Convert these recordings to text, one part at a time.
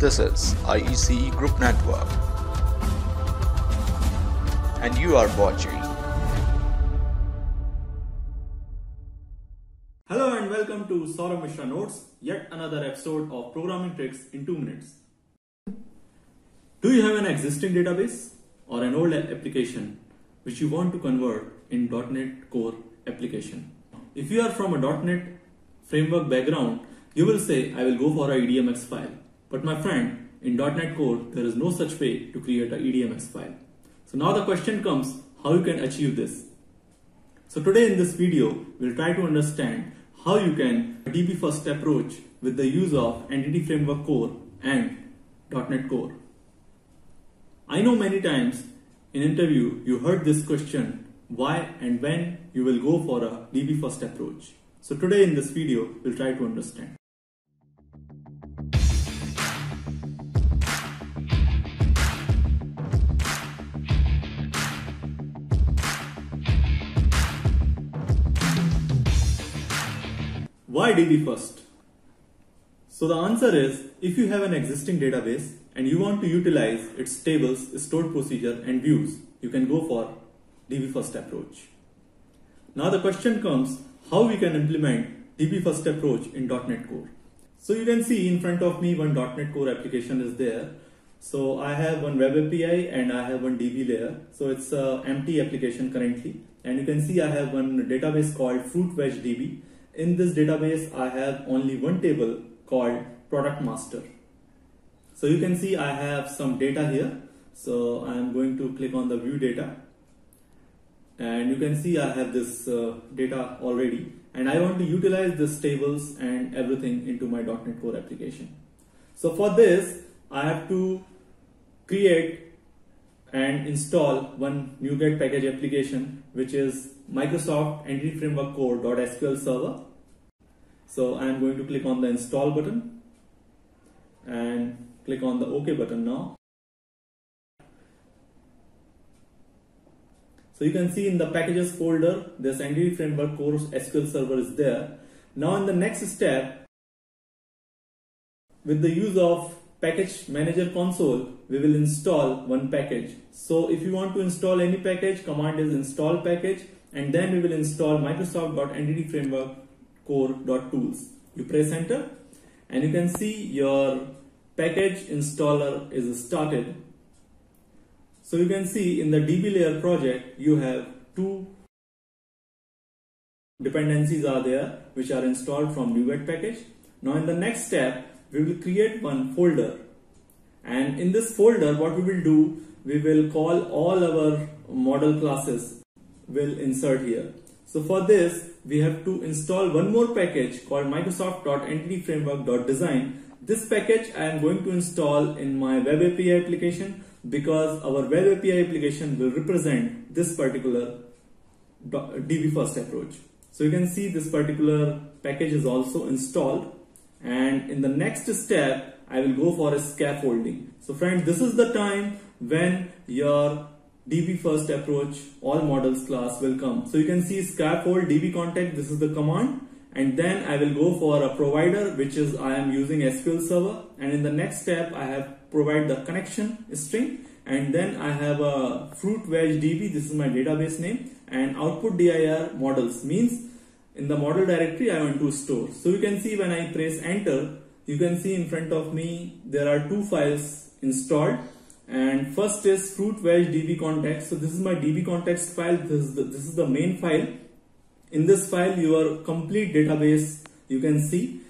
This is IECE Group Network. And you are watching Hello and welcome to Sourabh Mishra Notes, yet another episode of Programming Tricks in 2 minutes. Do you have an existing database or an old application which you want to convert in .NET Core application? If you are from a .NET framework background, you will say, I will go for a EDMX file. But my friend, in .NET Core, there is no such way to create a EDMX file. So now the question comes, how you can achieve this? So today in this video, we'll try to understand how you can DB first approach with the use of Entity Framework Core and .NET Core. I know many times in interview you heard this question why and when you will go for a DB first approach. So today in this video we'll try to understand. Why DB first? So the answer is if you have an existing database and you want to utilize its tables, stored procedure and views, you can go for DB first approach. Now the question comes how we can implement DB first approach in .NET Core. So you can see in front of me one .NET Core application is there. So I have one web API and I have one DB layer. So it's an empty application currently. And you can see I have one database called Fruit Veg DB in this database, I have only one table called product master. So you can see I have some data here. So I'm going to click on the view data and you can see I have this uh, data already and I want to utilize this tables and everything into my .NET Core application. So for this, I have to create and install one NuGet package application which is Microsoft Entity Framework Core.SQL Server so I am going to click on the install button and click on the OK button now. So you can see in the packages folder, this Entity Framework Core SQL Server is there. Now in the next step, with the use of package manager console, we will install one package. So if you want to install any package, command is install package and then we will install Microsoft.Entity Framework core.tools. You press enter and you can see your package installer is started. So you can see in the DB layer project you have two dependencies are there which are installed from NuGet package. Now in the next step we will create one folder and in this folder what we will do we will call all our model classes will insert here. So for this, we have to install one more package called Microsoft.entityframework.design. This package I am going to install in my web API application because our web API application will represent this particular DB first approach. So you can see this particular package is also installed and in the next step I will go for a scaffolding. So friend this is the time when your DB first approach, all models class will come. So you can see scaffold DB context, this is the command. And then I will go for a provider, which is I am using SQL server. And in the next step, I have provide the connection string. And then I have a fruit veg DB, this is my database name. And output dir models means in the model directory, I want to store. So you can see when I press enter, you can see in front of me, there are two files installed. And first is fruit veg db context. So this is my db context file. This is the, this is the main file. In this file your complete database you can see.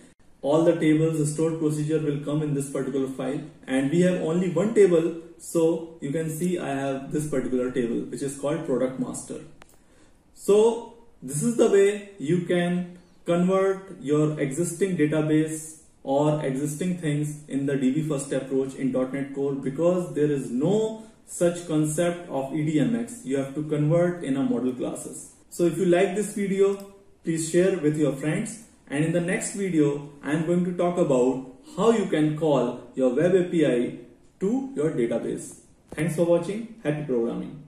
All the tables stored procedure will come in this particular file. And we have only one table. So you can see I have this particular table which is called product master. So this is the way you can convert your existing database or existing things in the DB first approach in .NET Core because there is no such concept of EDMX. You have to convert in a model classes. So if you like this video, please share with your friends. And in the next video, I am going to talk about how you can call your web API to your database. Thanks for watching. Happy programming.